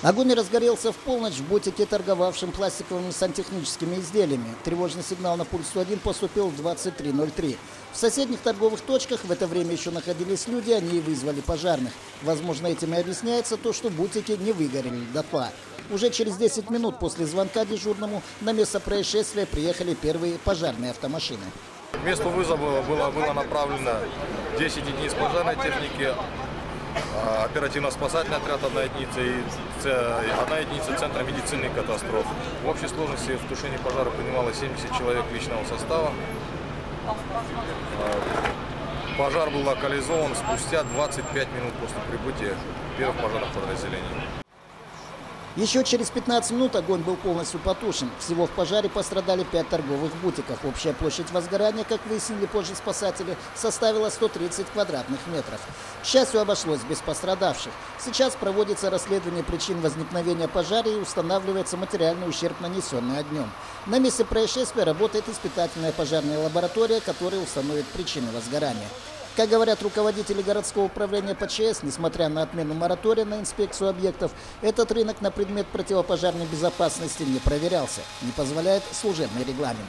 Огонь разгорелся в полночь в бутике, торговавшем пластиковыми сантехническими изделиями. Тревожный сигнал на пульс 101 поступил в 23.03. В соседних торговых точках в это время еще находились люди, они и вызвали пожарных. Возможно, этим и объясняется то, что бутики не выгорели дотла. Уже через 10 минут после звонка дежурному на место происшествия приехали первые пожарные автомашины. К месту вызова было, было направлено 10 единиц пожарной техники, а, оперативно-спасательный отряд одна единица и одна единица Центра медицины катастроф. В общей сложности в тушении пожара принимало 70 человек личного состава. А, Пожар был локализован спустя 25 минут после прибытия первых пожарных подразделений. Еще через 15 минут огонь был полностью потушен. Всего в пожаре пострадали 5 торговых бутиков. Общая площадь возгорания, как выяснили позже спасатели, составила 130 квадратных метров. К счастью, обошлось без пострадавших. Сейчас проводится расследование причин возникновения пожара и устанавливается материальный ущерб, нанесенный огнем. На месте происшествия работает испытательная пожарная лаборатория, которая установит причины возгорания. Как говорят руководители городского управления ПЧС, несмотря на отмену моратория на инспекцию объектов, этот рынок на предмет противопожарной безопасности не проверялся, не позволяет служебный регламент.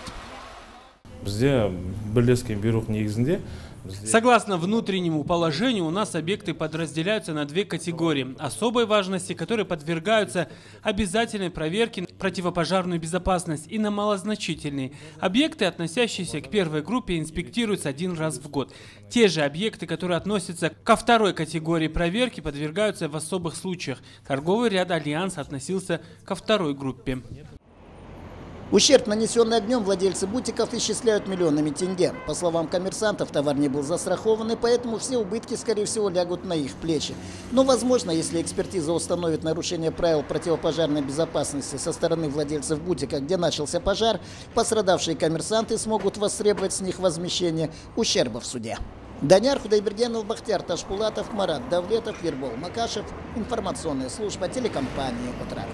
Согласно внутреннему положению, у нас объекты подразделяются на две категории особой важности, которые подвергаются обязательной проверке противопожарную безопасность, и на малозначительные. Объекты, относящиеся к первой группе, инспектируются один раз в год. Те же объекты, которые относятся ко второй категории проверки, подвергаются в особых случаях. Торговый ряд Альянс относился ко второй группе. Ущерб, нанесенный огнем, владельцы бутиков исчисляют миллионами тенге. По словам коммерсантов, товар не был застрахован, и поэтому все убытки, скорее всего, лягут на их плечи. Но, возможно, если экспертиза установит нарушение правил противопожарной безопасности со стороны владельцев бутика, где начался пожар, пострадавшие коммерсанты смогут востребовать с них возмещение ущерба в суде. Даняр Худайбергенов, Бахтияр Ташпулатов, Марат Давлетов, Ербол Макашев. Информационная служба телекомпании «Утрак».